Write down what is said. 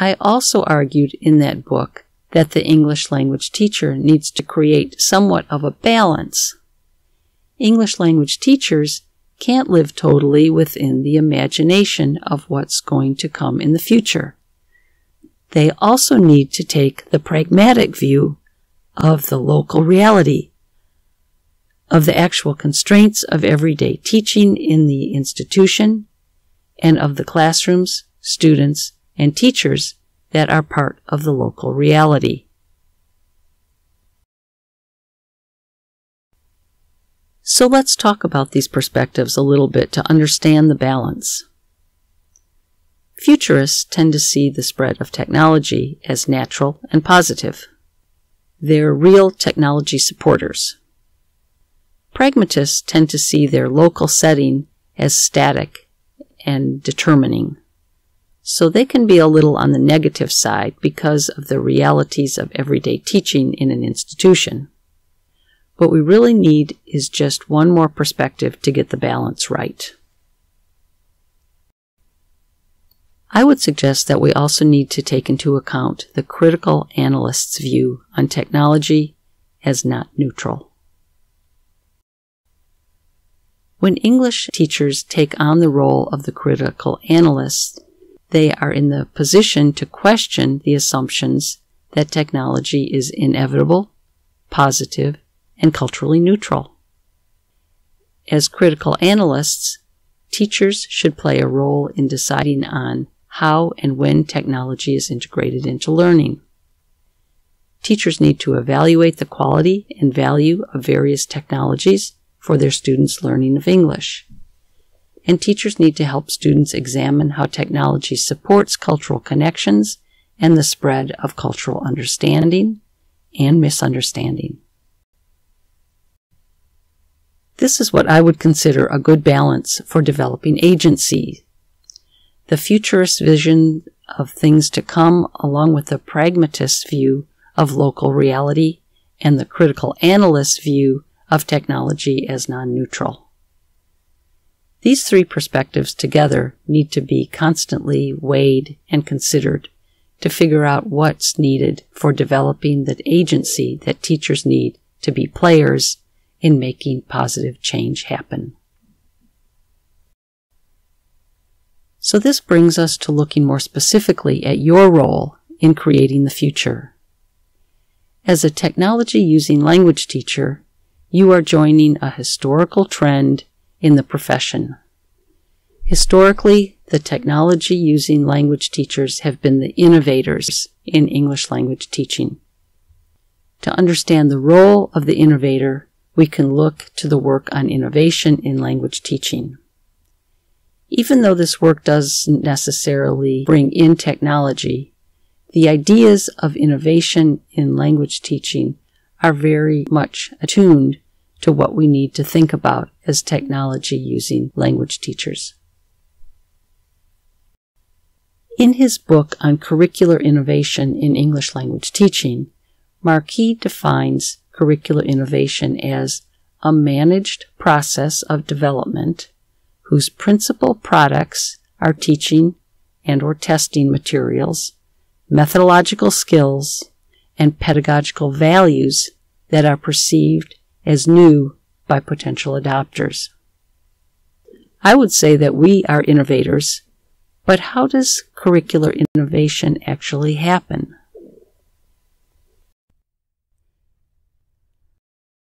I also argued in that book that the English language teacher needs to create somewhat of a balance. English language teachers can't live totally within the imagination of what's going to come in the future. They also need to take the pragmatic view of the local reality, of the actual constraints of everyday teaching in the institution, and of the classrooms, students, and teachers that are part of the local reality. So let's talk about these perspectives a little bit to understand the balance. Futurists tend to see the spread of technology as natural and positive. They're real technology supporters. Pragmatists tend to see their local setting as static and determining. So they can be a little on the negative side because of the realities of everyday teaching in an institution. What we really need is just one more perspective to get the balance right. I would suggest that we also need to take into account the critical analyst's view on technology as not neutral. When English teachers take on the role of the critical analyst, they are in the position to question the assumptions that technology is inevitable, positive, and culturally neutral. As critical analysts, teachers should play a role in deciding on how and when technology is integrated into learning. Teachers need to evaluate the quality and value of various technologies for their students' learning of English. And teachers need to help students examine how technology supports cultural connections and the spread of cultural understanding and misunderstanding. This is what I would consider a good balance for developing agency. The futurist vision of things to come, along with the pragmatist view of local reality and the critical analyst view of technology as non neutral. These three perspectives together need to be constantly weighed and considered to figure out what's needed for developing the agency that teachers need to be players in making positive change happen. So this brings us to looking more specifically at your role in creating the future. As a technology using language teacher, you are joining a historical trend in the profession. Historically, the technology using language teachers have been the innovators in English language teaching. To understand the role of the innovator, we can look to the work on innovation in language teaching. Even though this work doesn't necessarily bring in technology, the ideas of innovation in language teaching are very much attuned to what we need to think about as technology using language teachers. In his book on curricular innovation in English language teaching, Markee defines curricular innovation as a managed process of development whose principal products are teaching and or testing materials, methodological skills, and pedagogical values that are perceived as new by potential adopters. I would say that we are innovators, but how does curricular innovation actually happen?